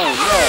Oh no!